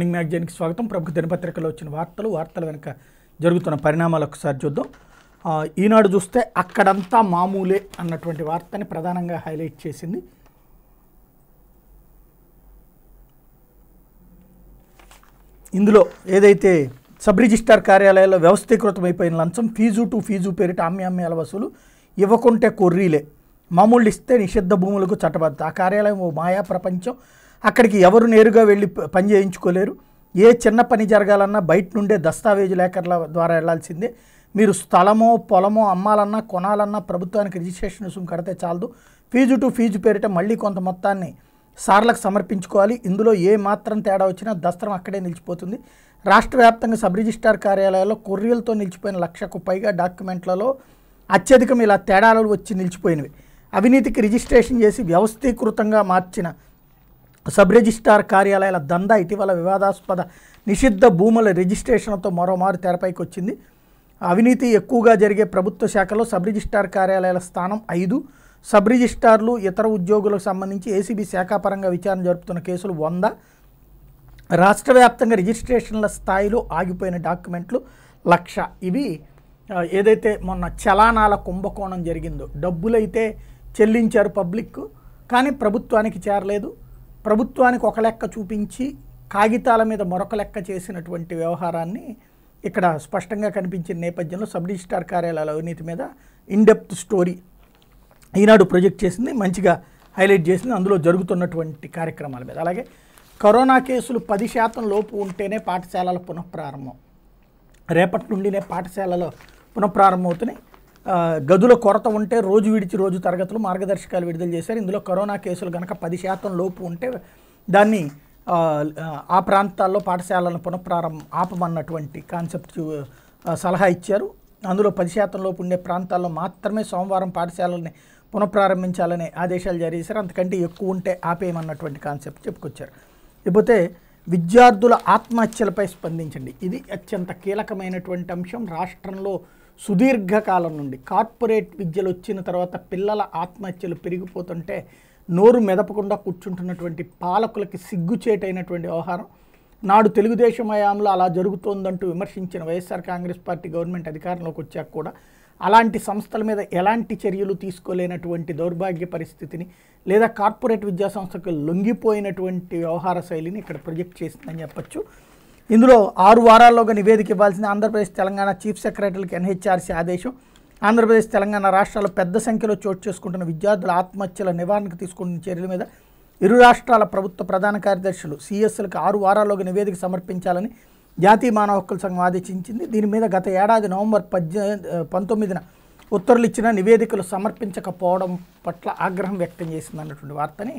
Morning మ్యాగజైన్కి స్వాగతం. ప్రముఖ దినపత్రికలో వచ్చిన వార్తలు వార్తల వెనుక జరుగుతున్న పరిణామాలు ఒకసారి చూద్దాం. ఈనాడు చూస్తే అక్కడంతా మామూలే అన్నటువంటి వార్తని ప్రధానంగా హైలైట్ చేసింది. ఇందులో ఏదైతే సబ్ రిజిస్టార్ కార్యాలయాల్లో వ్యవస్థీకృతమైపోయిన లంచం ఫీజు టు ఫీజు పేరిట ఆమ్యామ్యాల వసూలు ఇవ్వకుంటే కొర్రీలే. మామూలు ఇస్తే నిషిద్ధ భూములకు చట్టబద్ధ. ఆ కార్యాలయం ఓ మాయా ప్రపంచం. అక్కడికి ఎవరు నేరుగా వెళ్ళి పని చేయించుకోలేరు. ఏ చిన్న పని జరగాలన్నా బయట నుండే దస్తావేజు లేకర్ల ద్వారా వెళ్ళాల్సిందే. మీరు స్థలమో పొలమో అమ్మాలన్నా కొనాలన్నా ప్రభుత్వానికి రిజిస్ట్రేషన్ రుసుము కడితే చాలదు. ఫీజు టు ఫీజు పేరిట మళ్ళీ కొంత మొత్తాన్ని సార్లకు సమర్పించుకోవాలి. ఇందులో ఏ మాత్రం తేడా వచ్చినా దస్త్రం అక్కడే నిలిచిపోతుంది. రాష్ట్ర వ్యాప్తంగా సబ్ రిజిస్టార్ కార్యాలయాల్లో కొర్రీలతో నిలిచిపోయిన లక్షకు పైగా డాక్యుమెంట్లలో అత్యధికం ఇలా తేడాలు వచ్చి నిలిచిపోయినవి. అవినీతికి రిజిస్ట్రేషన్ చేసి వ్యవస్థీకృతంగా మార్చిన సబ్ రిజిస్ట్రార్ కార్యాలయాల దందా ఇటీవల వివాదాస్పద నిషిద్ధ భూముల రిజిస్ట్రేషన్తో మరోమారు తెరపైకి వచ్చింది అవినీతి ఎక్కువగా జరిగే ప్రభుత్వ శాఖలో సబ్ రిజిస్ట్రార్ కార్యాలయాల స్థానం ఐదు. సబ్ రిజిస్టార్లు ఇతర ఉద్యోగులకు సంబంధించి ఏసీబీ శాఖాపరంగా విచారణ జరుపుతున్న కేసులు వంద. రాష్ట్ర వ్యాప్తంగా రిజిస్ట్రేషన్ల స్థాయిలో ఆగిపోయిన డాక్యుమెంట్లు లక్ష. ఇవి ఏదైతే మొన్న చలానాల కుంభకోణం జరిగిందో డబ్బులైతే చెల్లించారు పబ్లిక్ కానీ ప్రభుత్వానికి చేరలేదు. ప్రభుత్వానికి ఒక లెక్క చూపించి కాగితాల మీద మరొక లెక్క చేసినటువంటి వ్యవహారాన్ని ఇక్కడ స్పష్టంగా కనిపించిన నేపథ్యంలో సబ్ రిజిస్టార్ కార్యాలయాల అవినీతి మీద ఇన్డెప్త్ స్టోరీ ఈనాడు ప్రొజెక్ట్ చేసింది మంచిగా హైలైట్ చేసింది. అందులో జరుగుతున్నటువంటి కార్యక్రమాల మీద. అలాగే కరోనా కేసులు పది శాతం లోపు ఉంటేనే పాఠశాలల పునఃప్రారంభం. రేపటి నుండినే పాఠశాలలో పునఃప్రారంభం అవుతున్నాయి గదుల కొరత ఉంటే రోజు విడిచి రోజు తరగతులు మార్గదర్శకాలు విడుదల చేశారు. ఇందులో కరోనా కేసులు కనుక పది శాతం లోపు ఉంటే దాన్ని ఆ, ప్రాంతాల్లో పాఠశాలను పునఃప్రారంభం ఆపమన్నటువంటి కాన్సెప్ట్ చూ- సలహా ఇచ్చారు. అందులో పది శాతం లోపు ఉండే ప్రాంతాల్లో మాత్రమే సోమవారం పాఠశాలని పునఃప్రారంభించాలనే ఆదేశాలు జారీ చేశారు. అంతకంటే ఎక్కువ ఉంటే ఆపేయమన్నటువంటి కాన్సెప్ట్ చెప్పుకొచ్చారు. ఇకపోతే విద్యార్థుల ఆత్మహత్యలపై స్పందించండి. ఇది అత్యంత కీలకమైనటువంటి అంశం. రాష్ట్రంలో సుదీర్ఘకాలం నుండి కార్పొరేట్ విద్యలు వచ్చిన తర్వాత పిల్లల ఆత్మహత్యలు పెరిగిపోతుంటే నోరు మెదపకుండా కూర్చుంటున్నటువంటి పాలకులకి సిగ్గుచేటైనటువంటి వ్యవహారం. నాడు తెలుగుదేశం హయాంలో అలా జరుగుతోందంటూ విమర్శించిన వైఎస్ఆర్ కాంగ్రెస్ పార్టీ గవర్నమెంట్ అధికారంలోకి వచ్చాక కూడా అలాంటి సంస్థల మీద ఎలాంటి చర్యలు తీసుకోలేనటువంటి దౌర్భాగ్య పరిస్థితిని లేదా కార్పొరేట్ విద్యా సంస్థకు లొంగిపోయినటువంటి వ్యవహార శైలిని ఇక్కడ ప్రొజెక్ట్ చేసిందని చెప్పొచ్చు. ఇందులో ఆరు వారాల్లోగా నివేదిక ఇవ్వాల్సిన ఆంధ్రప్రదేశ్ తెలంగాణ చీఫ్ సెక్రటరీకి ఎన్హెచ్ఆర్సీ ఆదేశం. ఆంధ్రప్రదేశ్ తెలంగాణ రాష్ట్రాల్లో పెద్ద సంఖ్యలో చోటు చేసుకుంటున్న విద్యార్థుల ఆత్మహత్యల నివారణకు తీసుకుంటున్న చర్యల మీద ఇరు రాష్ట్రాల ప్రభుత్వ ప్రధాన కార్యదర్శులు సిఎస్లకు ఆరు వారాల్లోగా నివేదిక సమర్పించాలని జాతీయ మానవ హక్కుల సంఘం ఆదేశించింది. దీని మీద గత ఏడాది నవంబర్ పద్దెనిమిది పంతొమ్మిదిన ఉత్తర్వులు ఇచ్చిన నివేదికలు సమర్పించకపోవడం పట్ల ఆగ్రహం వ్యక్తం చేసింది అన్నటువంటి వార్తని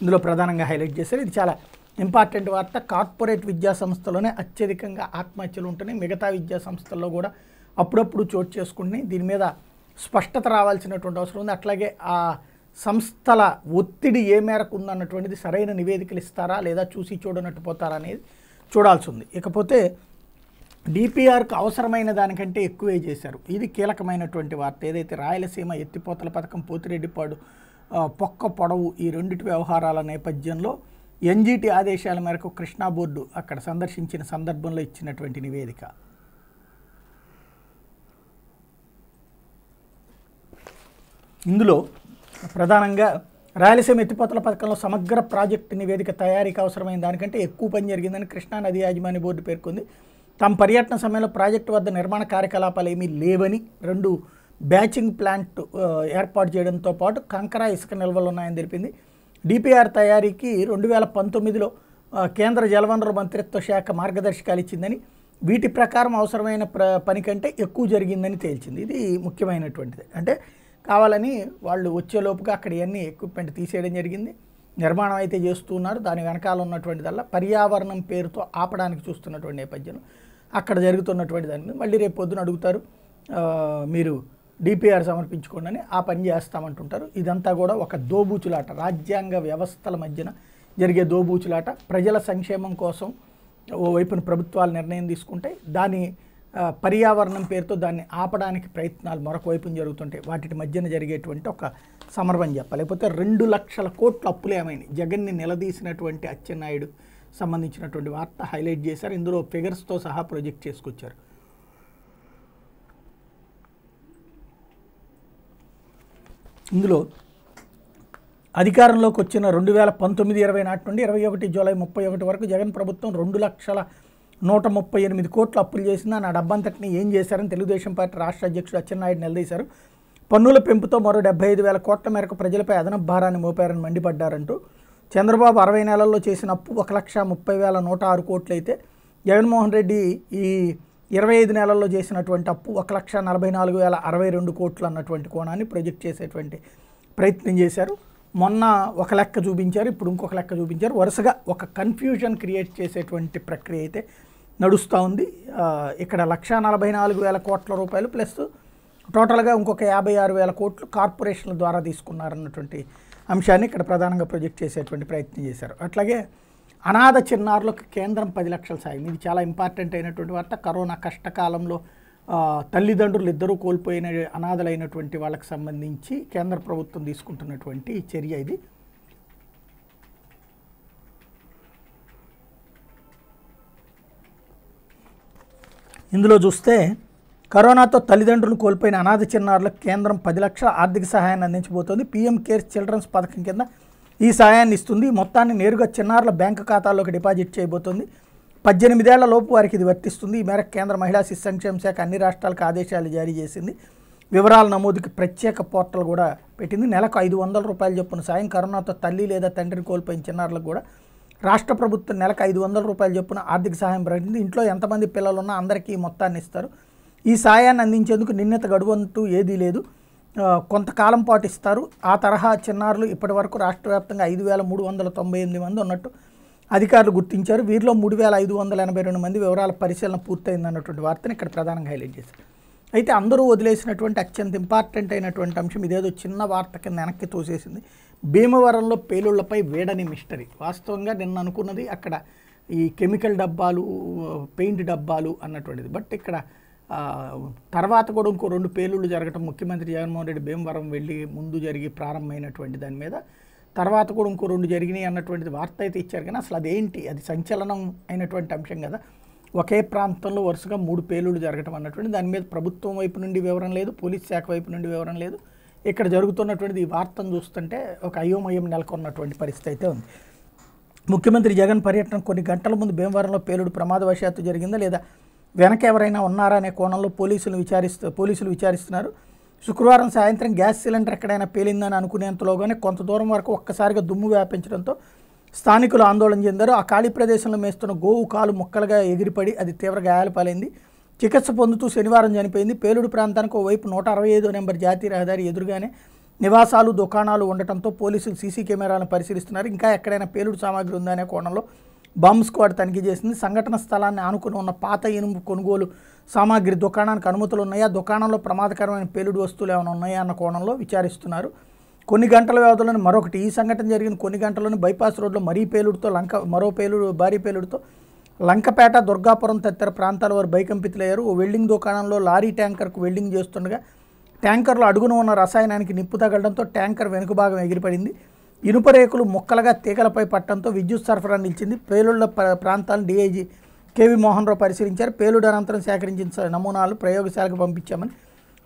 ఇందులో ప్రధానంగా హైలైట్ చేశారు. ఇది చాలా ఇంపార్టెంట్ వార్త కార్పొరేట్ విద్యా సంస్థలోనే అత్యధికంగా ఆత్మహత్యలు ఉంటున్నాయి. మిగతా విద్యా సంస్థల్లో కూడా అప్పుడప్పుడు చోటు చేసుకుంటున్నాయి దీని మీద స్పష్టత రావాల్సినటువంటి అవసరం ఉంది. అట్లాగే ఆ సంస్థల ఒత్తిడి ఏ మేరకు ఉందన్నటువంటిది సరైన నివేదికలు ఇస్తారా లేదా చూసి చూడనట్టు పోతారా అనేది చూడాల్సి ఉంది. ఇకపోతే డిపిఆర్కు అవసరమైన దానికంటే ఎక్కువే చేశారు. ఇది కీలకమైనటువంటి వార్త. ఏదైతే రాయలసీమ ఎత్తిపోతల పథకం పోతిరెడ్డిపాడు పొక్క పొడవు ఈ రెండిటి వ్యవహారాల నేపథ్యంలో ఎన్జీటీ ఆదేశాల మేరకు కృష్ణా బోర్డు అక్కడ సందర్శించిన సందర్భంలో ఇచ్చినటువంటి నివేదిక. ఇందులో ప్రధానంగా రాయలసీమ ఎత్తిపోతల పథకంలో సమగ్ర ప్రాజెక్టు నివేదిక తయారీకి అవసరమైన దానికంటే ఎక్కువ పని జరిగిందని కృష్ణా నది యాజమాన్య బోర్డు పేర్కొంది. తమ పర్యటన సమయంలో ప్రాజెక్టు వద్ద నిర్మాణ కార్యకలాపాలు ఏమీ లేవని రెండు బ్యాచింగ్ ప్లాంట్ ఏర్పాటు చేయడంతో పాటు కంకర ఇసుక నిల్వలు ఉన్నాయని తెలిపింది. డిపిఆర్ తయారీకి రెండు వేల పంతొమ్మిదిలో కేంద్ర జలవనరుల మంత్రిత్వ శాఖ మార్గదర్శకాలు ఇచ్చిందని వీటి ప్రకారం అవసరమైన ప్ర పని కంటే ఎక్కువ జరిగిందని తేల్చింది. ఇది ముఖ్యమైనటువంటిది. అంటే కావాలని వాళ్ళు వచ్చేలోపుగా అక్కడ ఇవన్నీ ఎక్విప్మెంట్ తీసేయడం జరిగింది. నిర్మాణం అయితే చేస్తున్నారు దాని వెనకాల ఉన్నటువంటిదల్లా పర్యావరణం పేరుతో ఆపడానికి చూస్తున్నటువంటి నేపథ్యంలో అక్కడ జరుగుతున్నటువంటి దాని మీద మళ్ళీ రేపు పొద్దున అడుగుతారు. మీరు డిపిఆర్ సమర్పించుకోండి అని ఆ పని చేస్తామంటుంటారు. ఇదంతా కూడా ఒక దోబూచులాట. రాజ్యాంగ వ్యవస్థల మధ్యన జరిగే దోబూచులాట. ప్రజల సంక్షేమం కోసం ఓవైపున ప్రభుత్వాలు నిర్ణయం తీసుకుంటాయి దాని పర్యావరణం పేరుతో దాన్ని ఆపడానికి ప్రయత్నాలు మరొక వైపున జరుగుతుంటాయి వాటి మధ్యన జరిగేటువంటి ఒక సమర్పణ చెప్పాలి. లేకపోతే రెండు లక్షల కోట్ల అప్పులు ఏమైనాయి. జగన్ని నిలదీసినటువంటి అచ్చెన్నాయుడు సంబంధించినటువంటి వార్త హైలైట్ చేశారు. ఇందులో ఫిగర్స్తో సహా ప్రొజెక్ట్ చేసుకొచ్చారు. ఇందులో అధికారంలోకి వచ్చిన రెండు వేల పంతొమ్మిది ఇరవై నాటి నుండి ఇరవై ఒకటి జూలై ముప్పై ఒకటి వరకు జగన్ ప్రభుత్వం రెండు లక్షల నూట ముప్పై ఎనిమిది కోట్లు అప్పులు చేసింది నా డబ్బంతటిని ఏం చేశారని తెలుగుదేశం పార్టీ రాష్ట్ర అధ్యక్షుడు అచ్చెన్నాయుడు నిలదీశారు. పన్నుల పెంపుతో మరో డెబ్బై ఐదు వేల కోట్ల మేరకు ప్రజలపై అదనపు భారాన్ని మోపారని మండిపడ్డారంటూ చంద్రబాబు అరవై నెలల్లో చేసిన అప్పు ఒక లక్ష ముప్పై వేల నూట ఆరు కోట్లు అయితే జగన్మోహన్ రెడ్డి ఈ ఇరవై ఐదు నెలల్లో చేసినటువంటి అప్పు ఒక లక్ష నలభై నాలుగు వేల అరవై రెండు కోట్లు అన్నటువంటి కోణాన్ని ప్రొజెక్ట్ చేసేటువంటి ప్రయత్నం చేశారు. మొన్న ఒక లెక్క చూపించారు ఇప్పుడు ఇంకొక లెక్క చూపించారు. వరుసగా ఒక కన్ఫ్యూజన్ క్రియేట్ చేసేటువంటి ప్రక్రియ అయితే నడుస్తూ ఉంది. ఇక్కడ లక్ష నలభై నాలుగు వేల కోట్ల రూపాయలు ప్లస్ టోటల్గా ఇంకొక యాభై ఆరు వేల కోట్లు కార్పొరేషన్ల ద్వారా తీసుకున్నారన్నటువంటి అంశాన్ని ఇక్కడ ప్రధానంగా ప్రొజెక్ట్ చేసేటువంటి ప్రయత్నం చేశారు. అట్లాగే అనాథ చిన్నారులకు కేంద్రం పది లక్షల సాయం. ఇది చాలా ఇంపార్టెంట్ అయినటువంటి వార్త. కరోనా కష్టకాలంలో తల్లిదండ్రులు ఇద్దరూ కోల్పోయిన అనాథలైనటువంటి వాళ్ళకి సంబంధించి కేంద్ర ప్రభుత్వం తీసుకుంటున్నటువంటి చర్య ఇది. ఇందులో చూస్తే కరోనాతో తల్లిదండ్రులు కోల్పోయిన అనాథ చిన్నారులకు కేంద్రం పది లక్షల ఆర్థిక సహాయాన్ని అందించబోతోంది. పీఎం కేర్స్ చిల్డ్రన్స్ పథకం కింద ఈ సహాయాన్ని ఇస్తుంది. మొత్తాన్ని నేరుగా చిన్నారుల బ్యాంకు ఖాతాల్లోకి డిపాజిట్ చేయబోతోంది. పద్దెనిమిదేళ్ళ లోపు వారికి ఇది వర్తిస్తుంది. ఈ మేరకు కేంద్ర మహిళా శిశు సంక్షేమ శాఖ అన్ని రాష్ట్రాలకు ఆదేశాలు జారీ చేసింది. వివరాల నమోదుకి ప్రత్యేక పోర్టల్ కూడా పెట్టింది. నెలకు ఐదు వందల రూపాయలు చొప్పున సాయం కరోనాతో తల్లి లేదా తండ్రిని కోల్పోయిన చిన్నారులకు కూడా రాష్ట్ర ప్రభుత్వం నెలకు ఐదు వందల రూపాయలు చొప్పున ఆర్థిక సహాయం ప్రకటించింది. ఇంట్లో ఎంతమంది పిల్లలు ఉన్నా అందరికీ ఈ మొత్తాన్ని ఇస్తారు. ఈ సాయాన్ని అందించేందుకు నిన్నత గడువంటూ ఏదీ లేదు. కొంతకాలం పాటు ఇస్తారు ఆ తరహా చిన్నారులు ఇప్పటి వరకు రాష్ట్ర వ్యాప్తంగా ఐదు వేల మూడు వందల తొంభై ఎనిమిది మంది ఉన్నట్టు అధికారులు గుర్తించారు. వీరిలో మూడు వేల ఐదు వందల ఎనభై రెండు మంది వివరాల పరిశీలన పూర్తయింది అన్నటువంటి వార్తను ఇక్కడ ప్రధానంగా హైలైట్ చేశారు. అయితే అందరూ వదిలేసినటువంటి అత్యంత ఇంపార్టెంట్ అయినటువంటి అంశం ఇదేదో చిన్న వార్త కింద వెనక్కి తోసేసింది. భీమవరంలో పేలుళ్ళపై వేడని మిస్టరీ. వాస్తవంగా నిన్న అనుకున్నది అక్కడ ఈ కెమికల్ డబ్బాలు పెయింట్ డబ్బాలు అన్నటువంటిది. బట్ ఇక్కడ తర్వాత కూడా ఇంకో రెండు పేలుళ్ళు జరగటం ముఖ్యమంత్రి జగన్మోహన్ రెడ్డి భీమవరం వెళ్ళి ముందు జరిగి ప్రారంభమైనటువంటి దాని మీద తర్వాత కూడా ఇంకో రెండు జరిగినాయి అన్నటువంటిది వార్త అయితే ఇచ్చారు. కానీ అసలు అదేంటి? అది సంచలనం అయినటువంటి అంశం కదా. ఒకే ప్రాంతంలో వరుసగా మూడు పేలుళ్ళు జరగటం అన్నటువంటి దాని మీద ప్రభుత్వం వైపు నుండి వివరం లేదు పోలీస్ శాఖ వైపు నుండి వివరం లేదు. ఇక్కడ జరుగుతున్నటువంటిది ఈ వార్తను చూస్తుంటే ఒక అయోమయం నెలకొన్నటువంటి పరిస్థితి అయితే ఉంది. ముఖ్యమంత్రి జగన్ పర్యటన కొన్ని గంటల ముందు భీమవరంలో పేలుడు ప్రమాదవశాత్తు జరిగిందా లేదా? వెనక ఎవరైనా ఉన్నారా అనే కోణంలో పోలీసులు విచారిస్తూ పోలీసులు విచారిస్తున్నారు. శుక్రవారం సాయంత్రం గ్యాస్ సిలిండర్ ఎక్కడైనా పేలిందని అనుకునేంతలోగానే కొంత దూరం వరకు ఒక్కసారిగా దుమ్ము వ్యాపించడంతో స్థానికులు ఆందోళన చెందారు. ఆ ఖాళీ ప్రదేశంలో మేస్తున్న గోవు కాలు ముక్కలుగా ఎగిరిపడి అది తీవ్ర గాయాల పాలైంది. చికిత్స పొందుతూ శనివారం చనిపోయింది. పేలుడు ప్రాంతానికి ఓవైపు నూట అరవై ఐదో నెంబర్ జాతీయ రహదారి ఎదురుగానే నివాసాలు దుకాణాలు ఉండటంతో పోలీసులు సీసీ కెమెరాలను పరిశీలిస్తున్నారు. ఇంకా ఎక్కడైనా పేలుడు సామాగ్రి ఉందనే కోణంలో బాంబ్ స్క్వాడ్ తనిఖీ చేసింది. సంఘటన స్థలాన్ని ఆనుకుని ఉన్న పాత ఇనుము కొనుగోలు సామాగ్రి దుకాణానికి అనుమతులు ఉన్నాయా? దుకాణంలో ప్రమాదకరమైన పేలుడు వస్తువులు ఏమైనా ఉన్నాయా అన్న కోణంలో విచారిస్తున్నారు. కొన్ని గంటల వ్యవధిలోనే మరొకటి. ఈ సంఘటన జరిగిన కొన్ని గంటల్లోనే బైపాస్ రోడ్లో మరీ పేలుడుతో లంక మరో పేలుడు భారీ పేలుడుతో లంకపేట దుర్గాపురం తదితర ప్రాంతాల వారు బైకంపితులయ్యారు ఓ వెల్డింగ్ దుకాణంలో లారీ ట్యాంకర్కు వెల్డింగ్ చేస్తుండగా ట్యాంకర్లో అడుగున ఉన్న రసాయనానికి నిప్పు తగలడంతో ట్యాంకర్ వెనుక భాగం ఎగిరిపడింది. ఇనుప రేకులు ముక్కలుగా తీగలపై పట్టడంతో విద్యుత్ సరఫరా నిలిచింది. పేలుళ్ళ ప్రాంతాలను డీఐజీ కేవీ మోహన్ రావు పరిశీలించారు. పేలుడు అనంతరం సేకరించిన నమూనాలు ప్రయోగశాలకు పంపించామని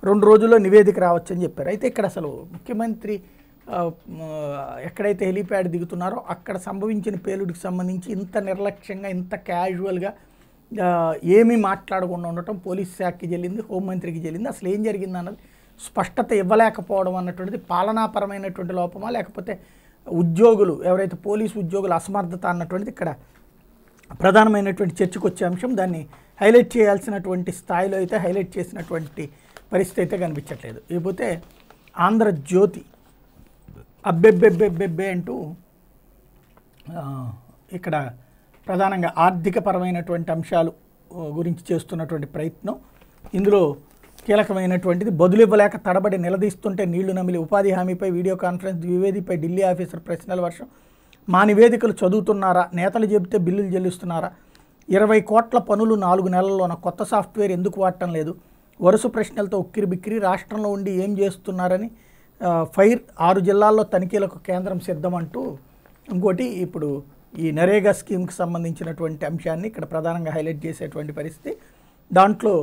రెండు రోజుల్లో నివేదిక రావచ్చని చెప్పారు. అయితే ఇక్కడ అసలు ముఖ్యమంత్రి ఎక్కడైతే హెలీప్యాడ్ దిగుతున్నారో అక్కడ సంభవించిన పేలుడికి సంబంధించి ఇంత నిర్లక్ష్యంగా ఇంత క్యాజువల్గా ఏమీ మాట్లాడకుండా ఉండటం పోలీస్ శాఖకి చెల్లింది హోంమంత్రికి చెల్లింది అసలు ఏం జరిగింది అన్నది స్పష్టత ఇవ్వలేకపోవడం అన్నటువంటిది పాలనాపరమైనటువంటి లోపమా లేకపోతే ఉద్యోగులు ఎవరైతే పోలీసు ఉద్యోగుల అసమర్థత అన్నటువంటిది ఇక్కడ ప్రధానమైనటువంటి చర్చకు వచ్చే అంశం. దాన్ని హైలైట్ చేయాల్సినటువంటి స్థాయిలో అయితే హైలైట్ చేసినటువంటి పరిస్థితి అయితే కనిపించట్లేదు. ఇకపోతే ఆంధ్రజ్యోతి అబ్బెబ్బెబ్బెబ్బెబ్బే అంటూ ఇక్కడ ప్రధానంగా ఆర్థికపరమైనటువంటి అంశాలు గురించి చేస్తున్నటువంటి ప్రయత్నం. ఇందులో కీలకమైనటువంటిది. బదులివ్వలేక తడబడి నిలదీస్తుంటే నీళ్ళు నమిలి ఉపాధి హామీపై వీడియో కాన్ఫరెన్స్ ద్వివేదిపై ఢిల్లీ ఆఫీసర్ ప్రశ్నల వర్షం. మా నివేదికలు చదువుతున్నారా? నేతలు చెబితే బిల్లులు చెల్లిస్తున్నారా? ఇరవై కోట్ల పనులు నాలుగు నెలల్లోన కొత్త సాఫ్ట్వేర్ ఎందుకు వాడటం లేదు? వరుస ప్రశ్నలతో ఉక్కిరి బిక్కిరి రాష్ట్రంలో ఉండి ఏం చేస్తున్నారని ఫైర్ ఆరు జిల్లాల్లో తనిఖీలకు కేంద్రం సిద్ధమంటూ ఇంకోటి ఇప్పుడు ఈ నరేగా స్కీమ్కి సంబంధించినటువంటి అంశాన్ని ఇక్కడ ప్రధానంగా హైలైట్ చేసేటువంటి పరిస్థితి. దాంట్లో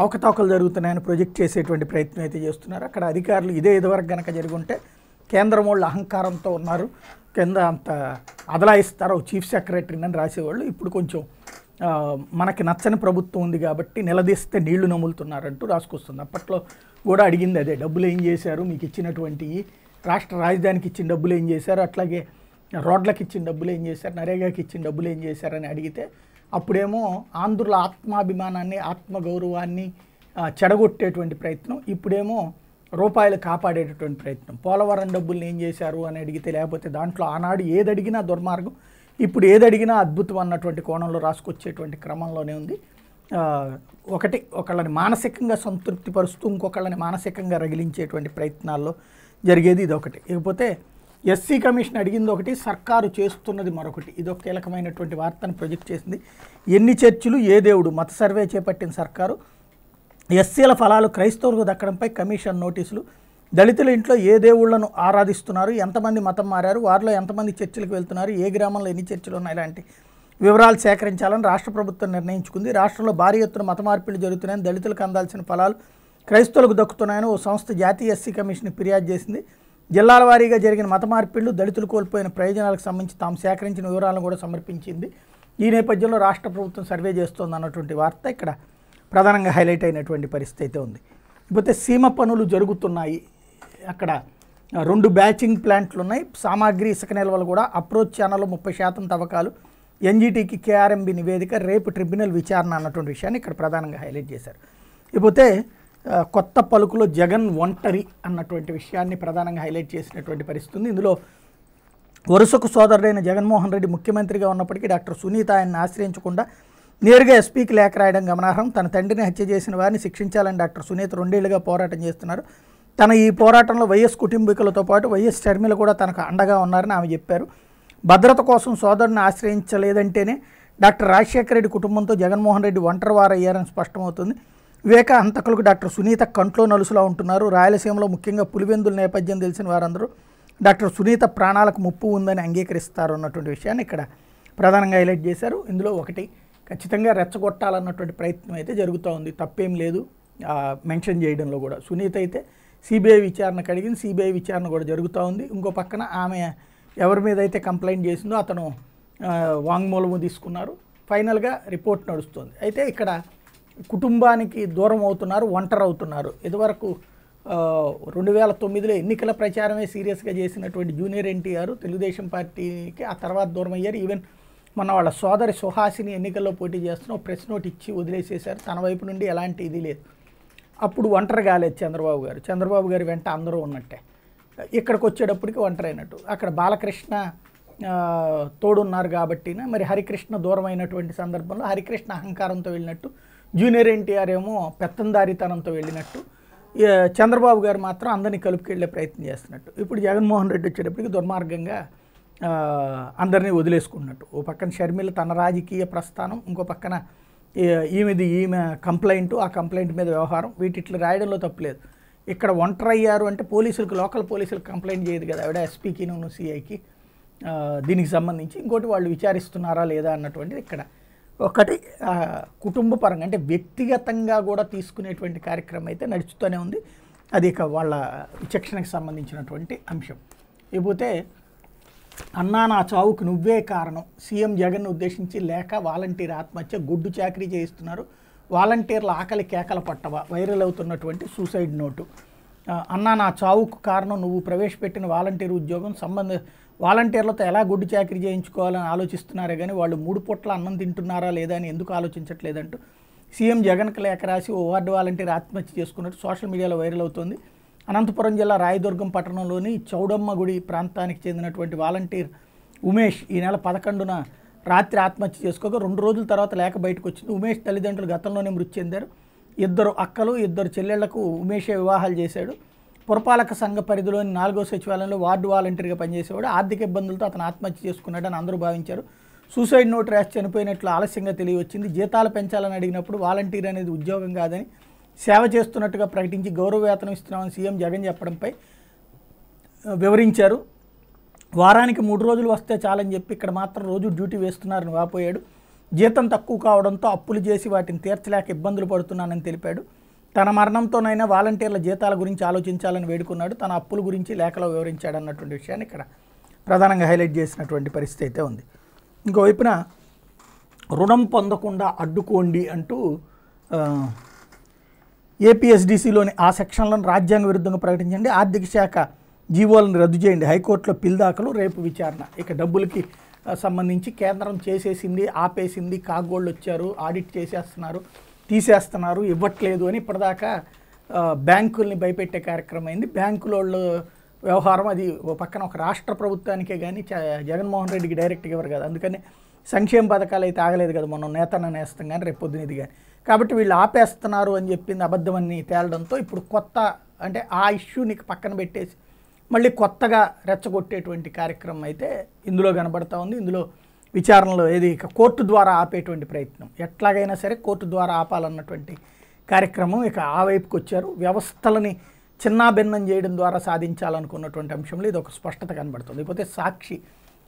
అవకతవకలు జరుగుతున్నాయని ప్రొజెక్ట్ చేసేటువంటి ప్రయత్నం అయితే చేస్తున్నారు. అక్కడ అధికారులు ఇదే ఇదివరకు గనక జరిగి ఉంటే కేంద్రం వాళ్ళు అహంకారంతో ఉన్నారు. కింద అంత అదలాయిస్తారు. చీఫ్ సెక్రటరీని అని రాసేవాళ్ళు. ఇప్పుడు కొంచెం మనకి నచ్చని ప్రభుత్వం ఉంది కాబట్టి నిలదీస్తే నీళ్ళు నములుతున్నారంటూ రాసుకొస్తుంది. అప్పట్లో కూడా అడిగింది అదే డబ్బులు ఏం చేశారు? మీకు ఇచ్చినటువంటి రాష్ట్ర రాజధానికి ఇచ్చిన డబ్బులు ఏం చేశారు? అట్లాగే రోడ్లకు ఇచ్చిన డబ్బులు ఏం చేశారు? నరేగాకి ఇచ్చిన డబ్బులు ఏం చేశారని అడిగితే అప్పుడేమో ఆంధ్రుల ఆత్మాభిమానాన్ని ఆత్మగౌరవాన్ని చెడగొట్టేటువంటి ప్రయత్నం ఇప్పుడేమో రూపాయలు కాపాడేటటువంటి ప్రయత్నం. పోలవరం డబ్బుల్ని ఏం చేశారు అని అడిగితే లేకపోతే దాంట్లో ఆనాడు ఏది అడిగినా దుర్మార్గం ఇప్పుడు ఏది అడిగినా అద్భుతం అన్నటువంటి కోణంలో రాసుకొచ్చేటువంటి క్రమంలోనే ఉంది. ఒకటి ఒకళ్ళని మానసికంగా సంతృప్తి పరుస్తూ ఇంకొకళ్ళని మానసికంగా రగిలించేటువంటి ప్రయత్నాల్లో జరిగేది ఇది ఒకటి ఇకపోతే ఎస్సీ కమిషన్ అడిగింది ఒకటి సర్కారు చేస్తున్నది మరొకటి. ఇది ఒక కీలకమైనటువంటి వార్తను ప్రొజెక్ట్ చేసింది. ఎన్ని చర్చిలు ఏ దేవుడు? మత సర్వే చేపట్టిన సర్కారు ఎస్సీల ఫలాలు క్రైస్తవులకు దక్కడంపై కమిషన్ నోటీసులు. దళితుల ఇంట్లో ఏ దేవుళ్ళను ఆరాధిస్తున్నారు? ఎంతమంది మతం మారారు? వారిలో ఎంతమంది చర్చిలకు వెళ్తున్నారు? ఏ గ్రామంలో ఎన్ని చర్చిలు ఉన్నాయి? ఇలాంటి వివరాలు సేకరించాలని రాష్ట్ర ప్రభుత్వం నిర్ణయించుకుంది. రాష్ట్రంలో భారీ ఎత్తున మత మార్పిడి జరుగుతున్నాయని దళితులకు అందాల్సిన ఫలాలు క్రైస్తవులకు దక్కుతున్నాయని ఓ సంస్థ జాతీయ ఎస్సీ కమిషన్ ఫిర్యాదు చేసింది. జిల్లాల వారీగా జరిగిన మత మార్పిళ్ళు దళితులు కోల్పోయిన ప్రయోజనాలకు సంబంధించి తాము సేకరించిన వివరాలను కూడా సమర్పించింది. ఈ నేపథ్యంలో రాష్ట్ర ప్రభుత్వం సర్వే చేస్తోంది అన్నటువంటి వార్త ఇక్కడ ప్రధానంగా హైలైట్ అయినటువంటి పరిస్థితి అయితే ఉంది. ఇకపోతే సీమ పనులు జరుగుతున్నాయి. అక్కడ రెండు బ్యాచింగ్ ప్లాంట్లు ఉన్నాయి. సామాగ్రి ఇసుక నిల్వలు కూడా అప్రోచ్ ఛానల్లో ముప్పై శాతం తవ్వకాలు. ఎన్జీటీకి కేఆర్ఎంబి నివేదిక రేపు ట్రిబ్యునల్ విచారణ అన్నటువంటి విషయాన్ని ఇక్కడ ప్రధానంగా హైలైట్ చేశారు. ఇకపోతే కొత్త పలుకులో జగన్ ఒంటరి అన్నటువంటి విషయాన్ని ప్రధానంగా హైలైట్ చేసినటువంటి పరిస్థితి ఉంది. ఇందులో వరుసకు సోదరుడైన జగన్మోహన్ రెడ్డి ముఖ్యమంత్రిగా ఉన్నప్పటికీ డాక్టర్ సునీత ఆయన్ని ఆశ్రయించకుండా నేరుగా ఎస్పీకి లేఖ రాయడం గమనార్హం. తన తండ్రిని హత్య చేసిన వారిని శిక్షించాలని డాక్టర్ సునీత రెండేళ్ళుగా పోరాటం చేస్తున్నారు. తన ఈ పోరాటంలో వైఎస్ కుటుంబీకులతో పాటు వైఎస్ షర్మిల కూడా తనకు అండగా ఉన్నారని ఆమె చెప్పారు. భద్రత కోసం సోదరుని ఆశ్రయించలేదంటేనే డాక్టర్ రాజశేఖర రెడ్డి కుటుంబంతో జగన్మోహన్ రెడ్డి ఒంటరి వారయ్యారని స్పష్టమవుతుంది. వివేక హంతకులకు డాక్టర్ సునీత కంట్లో నలుసులా ఉంటున్నారు. రాయలసీమలో ముఖ్యంగా పులివెందుల నేపథ్యం తెలిసిన వారందరూ డాక్టర్ సునీత ప్రాణాలకు ముప్పు ఉందని అంగీకరిస్తారు అన్నటువంటి విషయాన్ని ఇక్కడ ప్రధానంగా హైలైట్ చేశారు. ఇందులో ఒకటి ఖచ్చితంగా రెచ్చగొట్టాలన్నటువంటి ప్రయత్నం అయితే జరుగుతూ ఉంది. తప్పేం లేదు. మెన్షన్ చేయడంలో కూడా. సునీత అయితే సిబిఐ విచారణకు అడిగింది సిబిఐ విచారణ కూడా జరుగుతూ ఉంది. ఇంకో పక్కన ఆమె ఎవరి మీద అయితే కంప్లైంట్ చేసిందో అతను వాంగ్మూలము తీసుకున్నారు. ఫైనల్గా రిపోర్ట్ నడుస్తుంది. అయితే ఇక్కడ కుటుంబానికి దూరం అవుతున్నారు ఒంటరి అవుతున్నారు. ఇదివరకు రెండు వేల తొమ్మిదిలో ఎన్నికల ప్రచారమే సీరియస్గా చేసినటువంటి జూనియర్ ఎన్టీఆర్ తెలుగుదేశం పార్టీకి ఆ తర్వాత దూరం అయ్యారు ఈవెన్ మన వాళ్ళ సోదరి సుహాసిని ఎన్నికల్లో పోటీ చేస్తున్న ప్రెస్ నోట్ ఇచ్చి వదిలేసేశారు. తన వైపు నుండి ఎలాంటి ఇది లేదు. అప్పుడు ఒంటరి కాలేదు చంద్రబాబు గారు. చంద్రబాబు గారి వెంట అందరూ ఉన్నట్టే. ఇక్కడికి వచ్చేటప్పటికి ఒంటరి అయినట్టు అక్కడ బాలకృష్ణ తోడున్నారు కాబట్టి మరి హరికృష్ణ దూరం అయినటువంటి సందర్భంలో హరికృష్ణ అహంకారంతో వెళ్ళినట్టు జూనియర్ ఎన్టీఆర్ ఏమో పెత్తందారితనంతో వెళ్ళినట్టు చంద్రబాబు గారు మాత్రం అందరినీ కలుపుకెళ్ళే ప్రయత్నం చేస్తున్నట్టు. ఇప్పుడు జగన్మోహన్ రెడ్డి వచ్చేటప్పటికి దుర్మార్గంగా అందరినీ వదిలేసుకున్నట్టు. ఓ పక్కన షర్మిల తన రాజకీయ ప్రస్థానం ఇంకో పక్కన ఈ- ఈమెది ఈమె కంప్లైంట్ ఆ కంప్లైంట్ మీద వ్యవహారం. వీటిట్లు రాయడంలో తప్పులేదు. ఇక్కడ ఒంటరి అయ్యారు అంటే పోలీసులకు లోకల్ పోలీసులకు కంప్లైంట్ చేయదు కదా ఆవిడ ఎస్పీకి నువ్వు సిఐకి. దీనికి సంబంధించి ఇంకోటి వాళ్ళు విచారిస్తున్నారా లేదా అన్నటువంటిది ఇక్కడ ఒకటి కుటుంబ పరంగా అంటే వ్యక్తిగతంగా కూడా తీసుకునేటువంటి కార్యక్రమం అయితే నడుచుతూనే ఉంది. అది ఇక వాళ్ళ విచక్షణకు సంబంధించినటువంటి అంశం. ఇకపోతే అన్నా నా చావుకు నువ్వే కారణం. సీఎం జగన్ ఉద్దేశించి లేక వాలంటీర్ ఆత్మహత్య గుడ్డు చాకరీ చేయిస్తున్నారు. వాలంటీర్ల ఆకలి కేకల పట్టవా వైరల్ అవుతున్నటువంటి సూసైడ్ నోటు. అన్నా నా చావుకు కారణం. నువ్వు ప్రవేశపెట్టిన వాలంటీర్ ఉద్యోగం సంబంధ వాలంటీర్లతో ఎలా గుడ్డు చాకరీ చేయించుకోవాలని ఆలోచిస్తున్నారే కానీ వాళ్ళు మూడు పూట్ల అన్నం తింటున్నారా లేదా అని ఎందుకు ఆలోచించట్లేదంటూ సీఎం జగన్కి లేఖ రాసి ఓ వార్డు వాలంటీర్ ఆత్మహత్య చేసుకున్నట్టు సోషల్ మీడియాలో వైరల్ అవుతోంది. అనంతపురం జిల్లా రాయదుర్గం పట్టణంలోని చౌడమ్మ గుడి ప్రాంతానికి చెందినటువంటి వాలంటీర్ ఉమేష్ ఈ నెల పదకొండున రాత్రి ఆత్మహత్య చేసుకోగా రెండు రోజుల తర్వాత లేఖ బయటకు వచ్చింది. ఉమేష్ తల్లిదండ్రులు గతంలోనే మృతి చెందారు. ఇద్దరు అక్కలు ఇద్దరు చెల్లెళ్ళకు ఉమేషే వివాహాలు చేశాడు. పురపాలక సంఘ పరిధిలోని నాలుగో సచివాలయంలో వార్డు వాలంటీర్గా పనిచేసేవాడు. ఆర్థిక ఇబ్బందులతో అతను ఆత్మహత్య చేసుకున్నాడని అందరూ భావించారు. సూసైడ్ నోట్ రాసి చనిపోయినట్లు ఆలస్యంగా తెలియవచ్చింది. జీతాలు పెంచాలని అడిగినప్పుడు వాలంటీర్ అనేది ఉద్యోగం కాదని సేవ చేస్తున్నట్టుగా ప్రకటించి గౌరవ వేతనం ఇస్తున్నామని సీఎం జగన్ చెప్పడంపై వివరించారు. వారానికి మూడు రోజులు వస్తే చాలని చెప్పి ఇక్కడ మాత్రం రోజు డ్యూటీ వేస్తున్నారని వాపోయాడు. జీతం తక్కువ కావడంతో అప్పులు చేసి వాటిని తీర్చలేక ఇబ్బందులు పడుతున్నానని తెలిపాడు. తన మరణంతోనైనా వాలంటీర్ల జీతాల గురించి ఆలోచించాలని వేడుకున్నాడు. తన అప్పుల గురించి లేఖలో వివరించాడు అన్నటువంటి విషయాన్ని ఇక్కడ ప్రధానంగా హైలైట్ చేసినటువంటి పరిస్థితి అయితే ఉంది. ఇంకోవైపున రుణం పొందకుండా అడ్డుకోండి అంటూ ఏపీఎస్డిసిలోని ఆ సెక్షన్లను రాజ్యాంగ విరుద్ధంగా ప్రకటించండి. ఆర్థిక శాఖ జీవోలను రద్దు చేయండి. హైకోర్టులో పిల్ దాఖలు రేపు విచారణ. ఇక డబ్బులకి సంబంధించి కేంద్రం చేసేసింది ఆపేసింది కాగోళ్ళు వచ్చారు ఆడిట్ చేసేస్తున్నారు. తీసేస్తున్నారు ఇవ్వట్లేదు అని ఇప్పటిదాకా బ్యాంకుల్ని భయపెట్టే కార్యక్రమం అయింది. బ్యాంకులోళ్ళు వ్యవహారం అది పక్కన ఒక రాష్ట్ర ప్రభుత్వానికే కానీ జగన్మోహన్ రెడ్డికి డైరెక్ట్గా ఇవ్వరు కదా. అందుకని సంక్షేమ పథకాలు అయితే ఆగలేదు కదా మనం నేతన నేస్తం కానీ రేపు పొద్దున ఇది కానీ కాబట్టి వీళ్ళు ఆపేస్తున్నారు అని చెప్పింది అబద్ధమని తేలడంతో ఇప్పుడు కొత్త అంటే ఆ ఇష్యూని పక్కన పెట్టేసి మళ్ళీ కొత్తగా రెచ్చగొట్టేటువంటి కార్యక్రమం అయితే ఇందులో కనబడతా ఉంది. ఇందులో విచారణలో ఏది ఇక కోర్టు ద్వారా ఆపేటువంటి ప్రయత్నం. ఎట్లాగైనా సరే కోర్టు ద్వారా ఆపాలన్నటువంటి కార్యక్రమం ఇక ఆ వైపుకి వచ్చారు. వ్యవస్థలని చిన్నాభిన్నం చేయడం ద్వారా సాధించాలనుకున్నటువంటి అంశంలో ఇది ఒక స్పష్టత కనబడుతుంది. లేకపోతే సాక్షి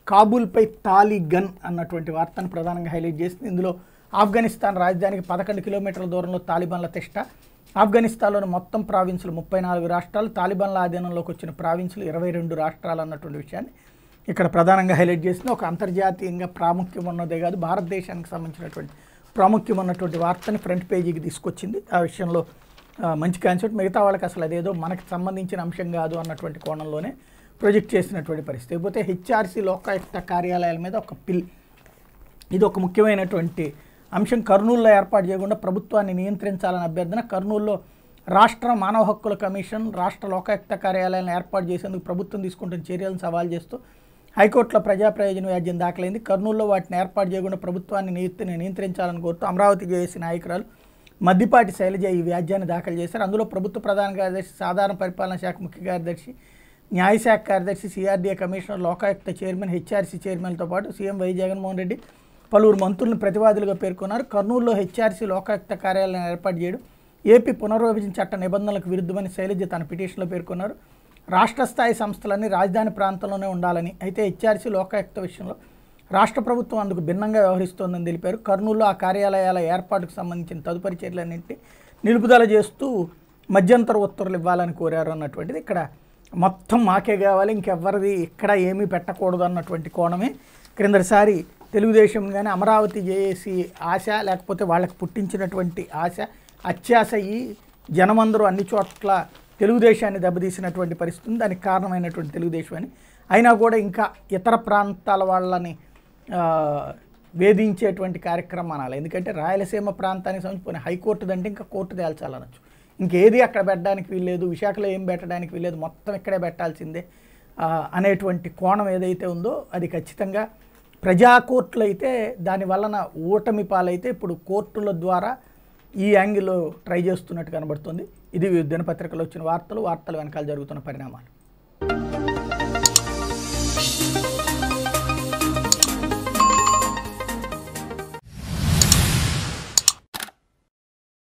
కాబూల్పై తాలిగన్ అన్నటువంటి వార్తను ప్రధానంగా హైలైట్ చేసింది. ఇందులో ఆఫ్ఘనిస్తాన్ రాజధానికి పదకొండు కిలోమీటర్ల దూరంలో తాలిబాన్ల తిష్ట. ఆఫ్ఘనిస్తాన్లోని మొత్తం ప్రావిన్సులు ముప్పై నాలుగు రాష్ట్రాలు. తాలిబాన్ల ఆధీనంలోకి వచ్చిన ప్రావిన్సులు ఇరవై రెండు రాష్ట్రాలు అన్నటువంటి విషయాన్ని ఇక్కడ ప్రధానంగా హైలైట్ చేసింది ఒక అంతర్జాతీయంగా ప్రాముఖ్యం ఉన్నదే కాదు భారతదేశానికి సంబంధించినటువంటి ప్రాముఖ్యం ఉన్నటువంటి వార్తని ఫ్రంట్ పేజీకి తీసుకొచ్చింది. ఆ విషయంలో మంచి కాన్సెప్ట్ మిగతా వాళ్ళకి అసలు అదేదో మనకు సంబంధించిన అంశం కాదు అన్నటువంటి కోణంలోనే ప్రొజెక్ట్ చేసినటువంటి పరిస్థితి. లేకపోతే హెచ్ఆర్సీ లోకాయుక్త కార్యాలయాల మీద ఒక పిల్ ఇది ఒక ముఖ్యమైనటువంటి అంశం. కర్నూలులో ఏర్పాటు చేయకుండా ప్రభుత్వాన్ని నియంత్రించాలని అభ్యర్థన కర్నూలులో రాష్ట్ర మానవ హక్కుల కమిషన్ రాష్ట్ర లోకాయుక్త కార్యాలయాలను ఏర్పాటు చేసేందుకు ప్రభుత్వం తీసుకుంటున్న చర్యలను సవాల్ చేస్తూ హైకోర్టులో ప్రజా ప్రయోజన వ్యాజ్యం దాఖలైంది. కర్నూలులో వాటిని ఏర్పాటు చేయకుండా ప్రభుత్వాన్ని నియుక్తిని నియంత్రించాలని కోరుతూ అమరావతి జేఏసీ నాయకురాలు మద్దిపాటి శైలజ ఈ వ్యాజ్యాన్ని దాఖలు చేశారు. అందులో ప్రభుత్వ ప్రధాన కార్యదర్శి సాధారణ పరిపాలన శాఖ ముఖ్య కార్యదర్శి న్యాయశాఖ కార్యదర్శి CRDA commissioner Lokayukta chairman HRC చైర్మన్తో పాటు సీఎం వై జగన్మోహన్ రెడ్డి పలువురు మంత్రులను ప్రతివాదులుగా పేర్కొన్నారు. కర్నూలులో హెచ్ఆర్సీ లోకాయుక్త కార్యాలయం ఏర్పాటు చేయడం ఏపీ పునర్విభజన చట్ట నిబంధనలకు విరుద్ధమని శైలజ తన పిటిషన్లో పేర్కొన్నారు. రాష్ట్ర స్థాయి సంస్థలన్నీ రాజధాని ప్రాంతంలోనే ఉండాలని అయితే హెచ్ఆర్సీ లోకాయుక్త విషయంలో రాష్ట్ర ప్రభుత్వం అందుకు భిన్నంగా వ్యవహరిస్తోందని తెలిపారు. కర్నూలు ఆ కార్యాలయాల ఏర్పాటుకు సంబంధించిన తదుపరి చర్యలన్నింటినీ నిలుపుదల చేస్తూ మధ్యంతర ఉత్తర్వులు ఇవ్వాలని కోరారు అన్నటువంటిది. ఇక్కడ మొత్తం మాకే కావాలి ఇంకెవ్వరిది ఇక్కడ ఏమీ పెట్టకూడదు అన్నటువంటి కోణమే క్రిందటిసారి తెలుగుదేశం కానీ అమరావతి చేసి ఆశ లేకపోతే వాళ్ళకి పుట్టించినటువంటి ఆశ అత్యాశ ఈ జనమందరూ అన్ని చోట్ల తెలుగుదేశాన్ని దెబ్బతీసినటువంటి పరిస్థితి ఉంది. దానికి కారణమైనటువంటి తెలుగుదేశం అని. అయినా కూడా ఇంకా ఇతర ప్రాంతాల వాళ్ళని వేధించేటువంటి కార్యక్రమం అనాలి ఎందుకంటే రాయలసీమ ప్రాంతానికి సంబంధించిన హైకోర్టు అంటే ఇంకా కోర్టు తేల్చాలనొచ్చు. ఇంకేది అక్కడ పెట్టడానికి వీల్లేదు విశాఖలో ఏం పెట్టడానికి వీల్లేదు మొత్తం ఇక్కడే పెట్టాల్సిందే అనేటువంటి కోణం ఏదైతే ఉందో అది ఖచ్చితంగా ప్రజా కోర్టులు అయితే దాని వలన ఓటమి పాలైతే ఇప్పుడు కోర్టుల ద్వారా ఈ యాంగిల్లో ట్రై చేస్తున్నట్టు కనబడుతుంది. ఇది దినపత్రికలో వచ్చిన వార్తలు వార్తలు వెనకాల జరుగుతున్న పరిణామాలు.